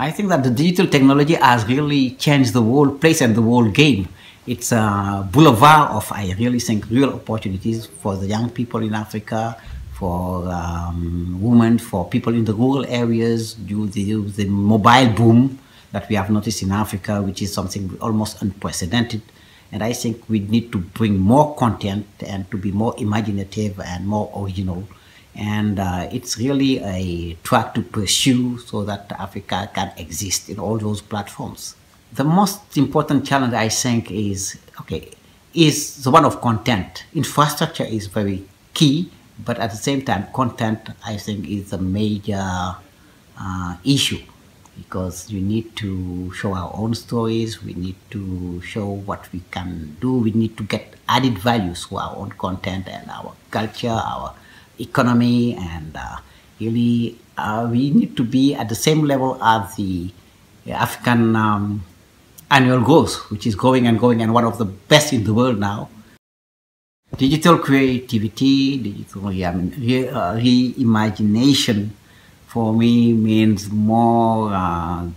I think that the digital technology has really changed the whole place and the whole game. It's a boulevard of, I really think, real opportunities for the young people in Africa, for um, women, for people in the rural areas, due to the mobile boom that we have noticed in Africa, which is something almost unprecedented. And I think we need to bring more content and to be more imaginative and more original and uh, it's really a track to pursue so that Africa can exist in all those platforms. The most important challenge I think is okay is the one of content. Infrastructure is very key, but at the same time, content I think is a major uh, issue because we need to show our own stories. We need to show what we can do. We need to get added values to our own content and our culture, our economy and uh, really uh, we need to be at the same level as the African um, annual growth, which is going and going and one of the best in the world now. Digital creativity, digital I mean, re, uh, reimagination for me means more uh,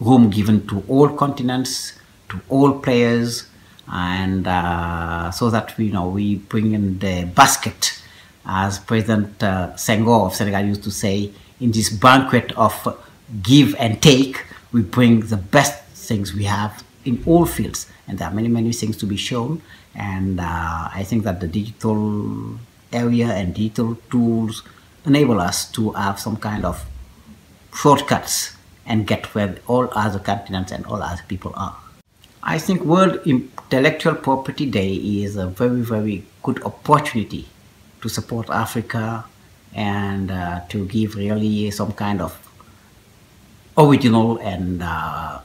room given to all continents, to all players, and uh, so that you know we bring in the basket as President uh, Senghor of Senegal used to say, in this banquet of give and take, we bring the best things we have in all fields. And there are many, many things to be shown. And uh, I think that the digital area and digital tools enable us to have some kind of shortcuts and get where all other continents and all other people are. I think World Intellectual Property Day is a very, very good opportunity to support Africa and uh, to give really some kind of original and uh,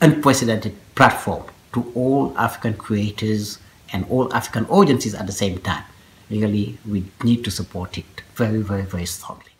unprecedented platform to all African creators and all African audiences at the same time. Really, we need to support it very, very, very strongly.